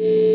you